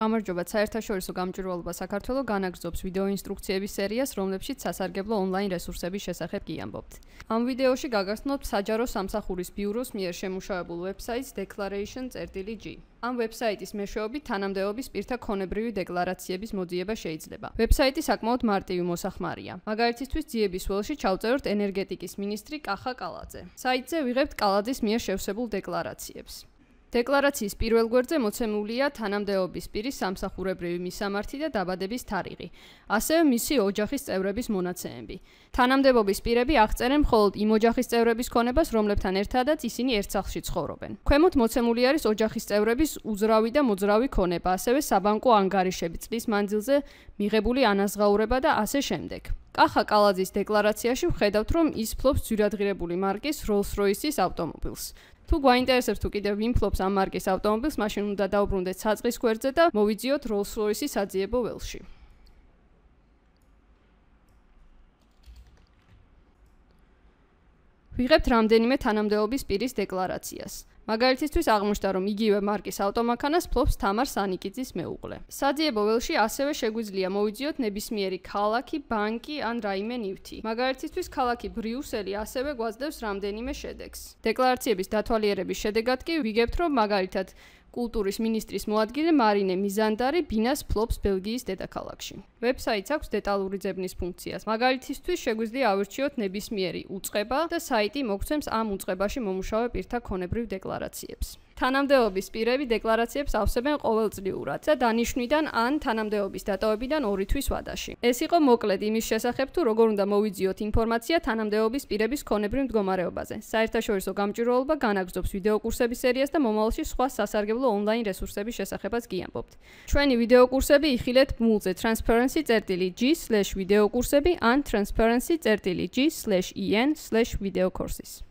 გამარჯობა საერთაშორისო გამჭვირვალობა საქართველოს განაგრძობს ვიდეო ინსტრუქციების სერიას, რომლებშიც სასარგებლო ონლაინ რესურსების შესახებ გიამბობთ. ამ ვიდეოში გაგახსნოთ საჯარო სამსახურის ბიუროს მიერ შემუშავებულ ვებსაიტს declaration.gr. ამ ვებსაიტის მეშვეობით თანამდებობის პირთა ქონებრივი დეკლარაციების მოძიება შეიძლება. ვებსაიტი საკმაოდ მარტივი მოსახმარია. მაგალითისთვის ძიების ველში ჩავწეროთ ენერგეტიკის მინისტრი კახა კალაძე. საიტზე ვიღებთ კალაძის მიერ შევსებულ დეკლარაციებს. დეკლარაციის პირველ გვერდზე მოცემულია თანამდებობის პირის სამსახურებრივი მისამართი და დაბადების თარიღი, ასევე მისი ოჯახის წევრების მონაცემები. თანამდებობის პირები აღწერენ მხოლოდ იმ ოჯახის წევრების ქონებას, რომლებთან ერთადაც ისინი ერთ სახლში ცხოვრობენ. ქვემოთ მოცემული არის ოჯახის წევრების უძრავი და მოძრავი ქონება, ასევე საბანკო ანგარიშები, წლის მანძილზე მიღებული ანაზღაურება და ასე შემდეგ. კახა კალაძის დეკლარაციაში ვხედავთ, რომ ის ფლობს ძვირადღირებული მარკის Rolls-Royce-ის ავტომობილს. თუ გვაინტერესებს თუ კიდევ ვინ ფლობს ამ მარკის ავტომობილს, მაშინ უნდა დაუბრუნდეთ საწყის გვერდზე და მოვიძიოთ Rolls-Royce-ის საძიებო ველში. ვიღებთ რამდენიმე თანამდებობის პირის დეკლარაციას. მაგალითისთვის აღმოჩნდა, რომ იგივე მარკის ავტომანქანას ფლობს თამარ სანიკიძის მეუღლე. სადიებო ველში ასევე შეგვიძლია მოვიძიოთ ნებისმიერი ქალაქი, ბანკი ან რაიმე ნივთი. მაგალითისთვის ქალაქი ბრიუსელი ასევე გვაძლევს რამდენიმე შედეგს. დეკლარაციების დათვალიერების შედეგად კი ვიგებთ, რომ მაგალითად კულტურის მინისტრის მოადგილე მარინე მიზანდარი ბინას ფლობს ბელგიის დედაქალაქში. ვებსაიტს აქვს დეტალური ძებნის ფუნქციას. მაგალითისთვის შეგვიძლია ავირჩიოთ ნებისმიერი უწყება და საიტი მოგცემს ამ უწყებაში მომუშავე პირთა ქონებრივ დეკლარაციებს. თანამდებობის პირები დეკლარაციებს ავსებენ ყოველწლიურად და დანიშნვიდან ან თანამდებობის დატოვებიდან 2 თვის ვადაში. ეს იყო მოკლედ იმის შესახებ, თუ როგორ უნდა მოვიძიოთ ინფორმაცია თანამდებობის პირების ქონებრივ მდგომარეობაზე. საერთაშორისო გამჭვირვალობა განაგრძობს ვიდეო კურსების სერიას და მომავალში სხვა სასარგებლო ონლაინ რესურსების შესახებაც გიამბობთ. ჩვენი ვიდეო კურსები იხილეთ მულზე transparency.g/videokursები ან transparency.g/en/videocourses.